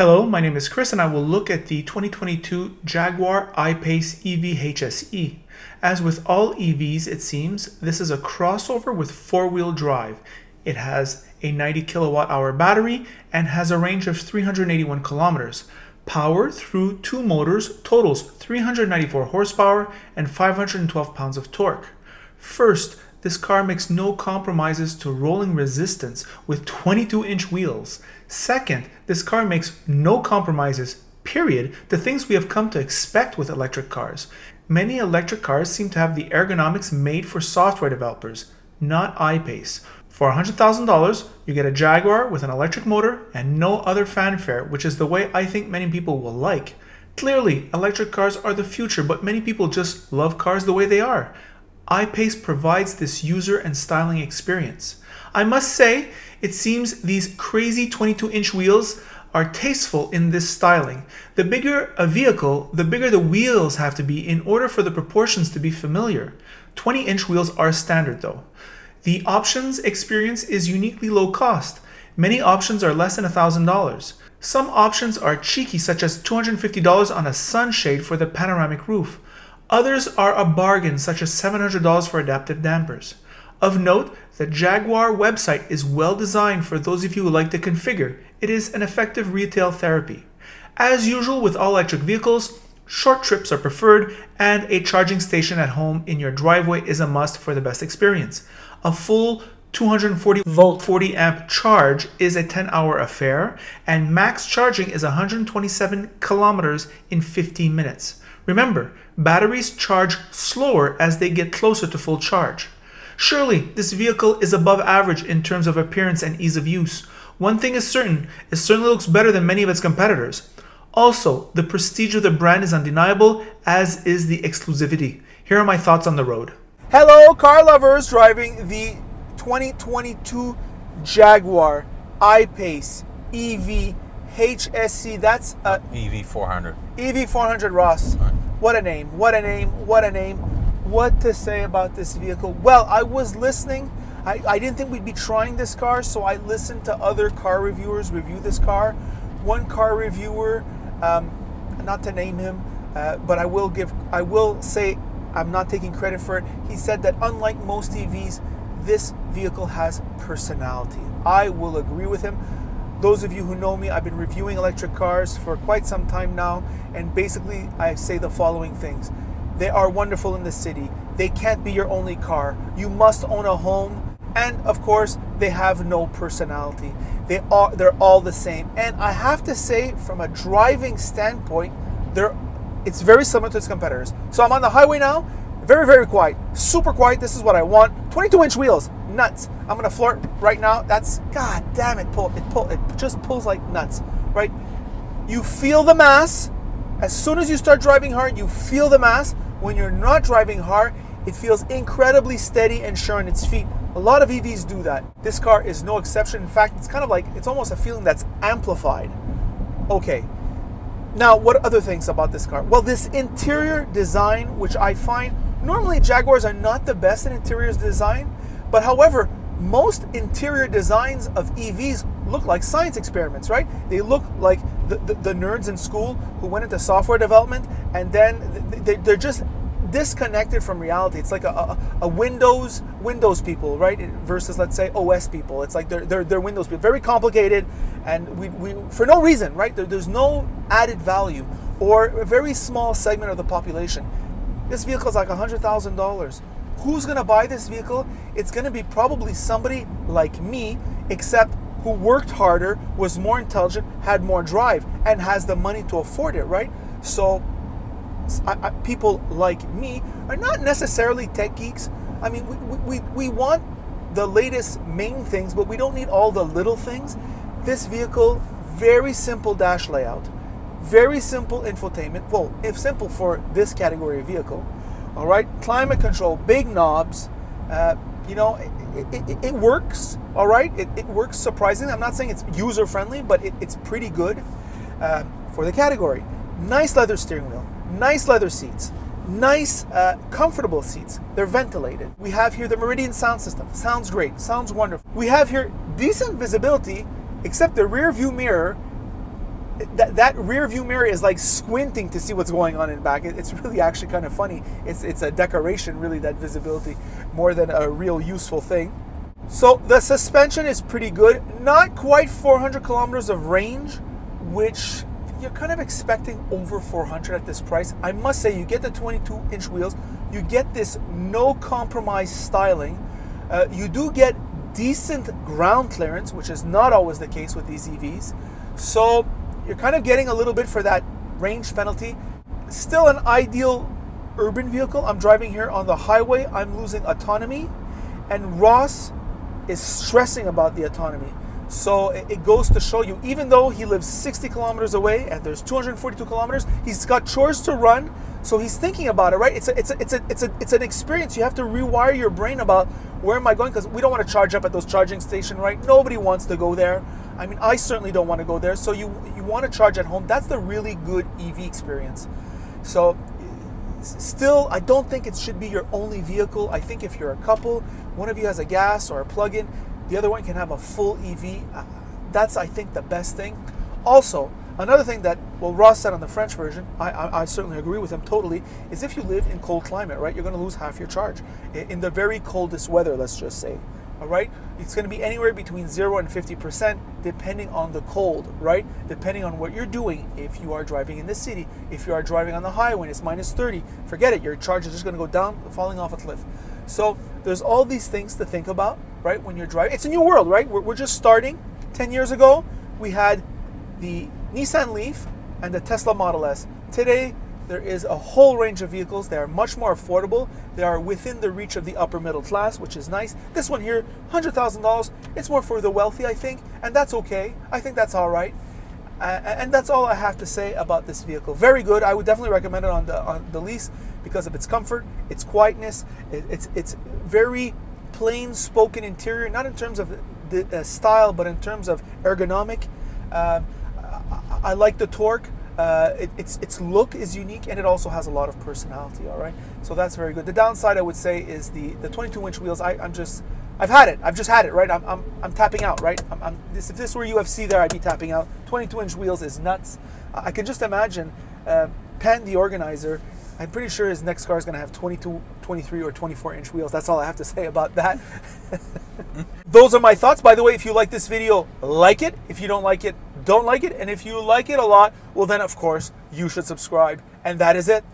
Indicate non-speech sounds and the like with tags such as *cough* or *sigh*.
Hello, my name is Chris and I will look at the 2022 Jaguar I-Pace EV HSE. As with all EVs, it seems, this is a crossover with four-wheel drive. It has a 90 kilowatt hour battery and has a range of 381 kilometers. Power through two motors totals 394 horsepower and 512 pounds of torque. First, this car makes no compromises to rolling resistance with 22 inch wheels. Second, this car makes no compromises, period, to things we have come to expect with electric cars. Many electric cars seem to have the ergonomics made for software developers, not I-Pace. For $100,000, you get a Jaguar with an electric motor and no other fanfare, which is the way I think many people will like. Clearly, electric cars are the future, but many people just love cars the way they are. I-Pace provides this user and styling experience. I must say, it seems these crazy 22 inch wheels are tasteful in this styling. The bigger a vehicle, the bigger the wheels have to be in order for the proportions to be familiar. 20 inch wheels are standard though. The options experience is uniquely low cost. Many options are less than $1,000. Some options are cheeky, such as $250 on a sunshade for the panoramic roof. Others are a bargain, such as $700 for adaptive dampers. Of note, the Jaguar website is well designed for those of you who like to configure. It is an effective retail therapy. As usual with all electric vehicles, short trips are preferred and a charging station at home in your driveway is a must for the best experience. A full 240 volt 40 amp charge is a 10 hour affair and max charging is 127 kilometers in 15 minutes. Remember, batteries charge slower as they get closer to full charge. Surely, this vehicle is above average in terms of appearance and ease of use. One thing is certain, it certainly looks better than many of its competitors. Also, the prestige of the brand is undeniable, as is the exclusivity. Here are my thoughts on the road. Hello, car lovers driving the 2022 Jaguar I-Pace EV HSE. That's a EV400. EV400 Ross. What a name. What a name. What a name. What to say about this vehicle? Well, I was listening. I, I didn't think we'd be trying this car, so I listened to other car reviewers review this car. One car reviewer, um, not to name him, uh, but I will give, I will say, I'm not taking credit for it. He said that unlike most EVs, this vehicle has personality. I will agree with him. Those of you who know me, I've been reviewing electric cars for quite some time now, and basically I say the following things. They are wonderful in the city. They can't be your only car. You must own a home, and of course, they have no personality. They are they're all the same. And I have to say from a driving standpoint, they're it's very similar to its competitors. So I'm on the highway now, very, very quiet, super quiet. This is what I want. 22 inch wheels, nuts. I'm gonna flirt right now. That's god damn it, pull it pull it just pulls like nuts, right? You feel the mass. As soon as you start driving hard, you feel the mass. When you're not driving hard, it feels incredibly steady and sure on its feet. A lot of EVs do that. This car is no exception. In fact, it's kind of like it's almost a feeling that's amplified. Okay. Now, what other things about this car? Well, this interior design, which I find Normally, Jaguars are not the best in interiors design, but however, most interior designs of EVs look like science experiments, right? They look like the, the, the nerds in school who went into software development and then they, they're just disconnected from reality. It's like a, a, a, Windows Windows people, right? Versus let's say OS people. It's like they're, they're, they're Windows people. Very complicated and we, we for no reason, right? There, there's no added value or a very small segment of the population. This vehicle is like $100,000. Who's going to buy this vehicle? It's going to be probably somebody like me, except who worked harder, was more intelligent, had more drive, and has the money to afford it, right? So, I, I, people like me are not necessarily tech geeks. I mean, we, we, we want the latest main things, but we don't need all the little things. This vehicle, very simple dash layout very simple infotainment. Well, if simple for this category of vehicle. All right, climate control, big knobs. Uh, you know, it, it, it, works. All right, it, it, works surprisingly. I'm not saying it's user friendly, but it's pretty good uh, for the category. Nice leather steering wheel, nice leather seats, nice, uh, comfortable seats. They're ventilated. We have here the Meridian sound system. Sounds great. Sounds wonderful. We have here decent visibility, except the rear view mirror that, that rear view mirror is like squinting to see what's going on in back. It, it's really actually kind of funny. It's, it's a decoration, really, that visibility, more than a real useful thing. So the suspension is pretty good. Not quite 400 kilometers of range, which you're kind of expecting over 400 at this price. I must say, you get the 22 inch wheels, you get this no compromise styling. Uh, you do get decent ground clearance, which is not always the case with these EVs. So you're kind of getting a little bit for that range penalty. Still an ideal urban vehicle. I'm driving here on the highway, I'm losing autonomy, and Ross is stressing about the autonomy. So it goes to show you, even though he lives 60 kilometers away and there's 242 kilometers, he's got chores to run. So he's thinking about it, right? It's a, it's a, it's a, it's a, it's an experience. You have to rewire your brain about where am I going? Because we don't want to charge up at those charging station, right? Nobody wants to go there. I mean, I certainly don't want to go there. So you you want to charge at home. That's the really good EV experience. So still, I don't think it should be your only vehicle. I think if you're a couple, one of you has a gas or a plug-in, the other one can have a full EV. Uh, that's, I think, the best thing. Also, another thing that, well, Ross said on the French version, I, I, I certainly agree with him totally, is if you live in cold climate, right, you're going to lose half your charge. In the very coldest weather, let's just say. All right, it's going to be anywhere between zero and 50% depending on the cold, right? Depending on what you're doing. If you are driving in the city, if you are driving on the highway and it's minus 30, forget it. Your charge is just going to go down, falling off a cliff. So there's all these things to think about, right? When you're driving, it's a new world, right? We're, we're just starting. 10 years ago, we had the Nissan Leaf and the Tesla Model S. Today, there is a whole range of vehicles. They are much more affordable. They are within the reach of the upper middle class, which is nice. This one here, $100,000. It's more for the wealthy, I think, and that's okay. I think that's all right. Uh, and that's all I have to say about this vehicle. Very good. I would definitely recommend it on the on the lease because of its comfort, its quietness, it, it's it's very plain spoken interior, not in terms of the style, but in terms of ergonomic. Uh, I, I like the torque. Uh, it, its its look is unique and it also has a lot of personality. All right, so that's very good. The downside I would say is the the 22 inch wheels. I, I'm just I've had it. I've just had it. Right. I'm I'm, I'm tapping out. Right. I'm, I'm this, if this were UFC, there I'd be tapping out. 22 inch wheels is nuts. I can just imagine uh, Penn, the organizer. I'm pretty sure his next car is going to have 22, 23, or 24 inch wheels. That's all I have to *laughs* say about that. Those are my thoughts. By the way, if you like this video, like it. If you don't like it, don't like it. And if you like it a lot, well, then of course you should subscribe. And that is it.